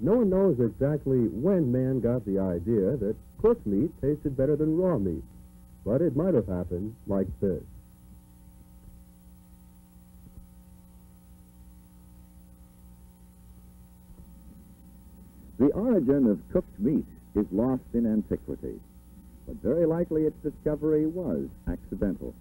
No one knows exactly when man got the idea that cooked meat tasted better than raw meat, but it might have happened like this. The origin of cooked meat is lost in antiquity, but very likely its discovery was accidental.